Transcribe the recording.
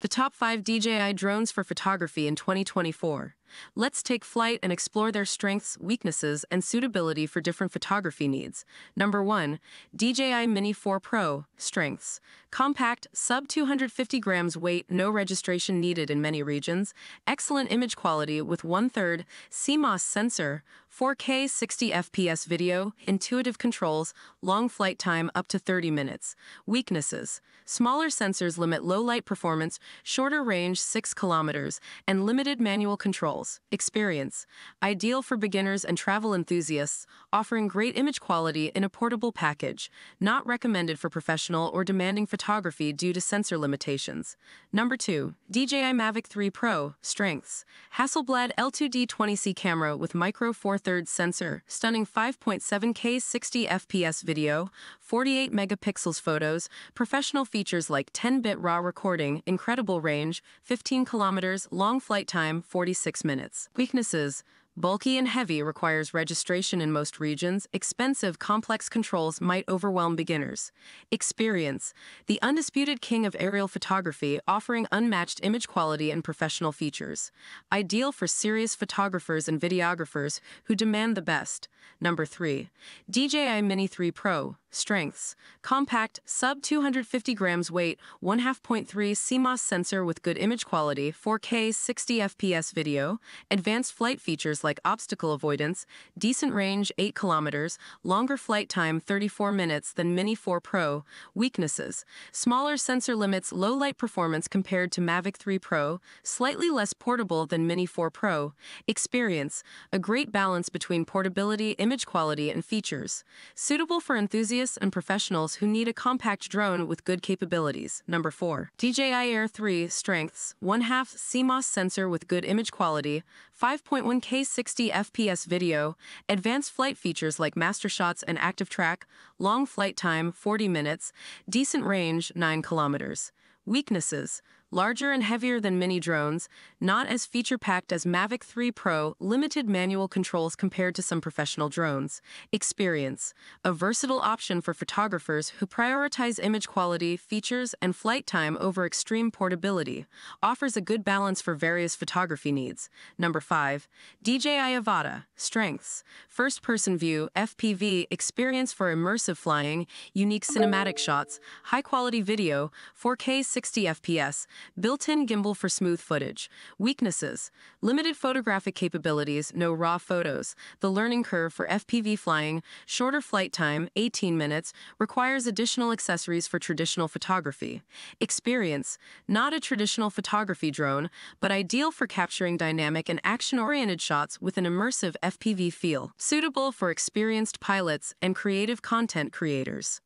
The top 5 DJI drones for photography in 2024. Let's take flight and explore their strengths, weaknesses, and suitability for different photography needs. Number 1. DJI Mini 4 Pro. Strengths. Compact, sub 250 grams weight, no registration needed in many regions. Excellent image quality with one-third CMOS sensor, 4K 60 FPS video, intuitive controls, long flight time up to 30 minutes. Weaknesses. Smaller sensors limit low light performance, shorter range 6 kilometers, and limited manual control Experience. Ideal for beginners and travel enthusiasts, offering great image quality in a portable package. Not recommended for professional or demanding photography due to sensor limitations. Number 2. DJI Mavic 3 Pro. Strengths. Hasselblad L2D20C camera with micro four thirds sensor, stunning 5.7K 60 FPS video, 48 megapixels photos, professional features like 10-bit RAW recording, incredible range, 15 kilometers, long flight time, 46 minutes. Weaknesses Bulky and heavy requires registration in most regions. Expensive, complex controls might overwhelm beginners. Experience. The undisputed king of aerial photography, offering unmatched image quality and professional features. Ideal for serious photographers and videographers who demand the best. Number 3. DJI Mini 3 Pro. Strengths. Compact, sub 250 grams weight, 1.5.3 CMOS sensor with good image quality, 4K 60 FPS video, advanced flight features like obstacle avoidance, decent range 8 kilometers, longer flight time 34 minutes than Mini 4 Pro. Weaknesses. Smaller sensor limits low light performance compared to Mavic 3 Pro, slightly less portable than Mini 4 Pro. Experience. A great balance between portability, image quality, and features. Suitable for enthusiasts and professionals who need a compact drone with good capabilities. Number 4. DJI Air 3 Strengths 1 half CMOS sensor with good image quality, 5.1K 60 FPS video, advanced flight features like master shots and active track, long flight time 40 minutes, decent range 9 kilometers. Weaknesses larger and heavier than mini drones, not as feature packed as Mavic 3 Pro, limited manual controls compared to some professional drones. Experience a versatile option for photographers who prioritize image quality, features, and flight time over extreme portability. Offers a good balance for various photography needs. Number 5. DJI Avata Strengths First person view, FPV, experience for immersive flying, unique cinematic shots, high quality video, 4K 60 FPS, built-in gimbal for smooth footage. Weaknesses, limited photographic capabilities, no raw photos. The learning curve for FPV flying, shorter flight time, 18 minutes, requires additional accessories for traditional photography. Experience, not a traditional photography drone, but ideal for capturing dynamic and action-oriented shots with an immersive FPV feel, suitable for experienced pilots and creative content creators.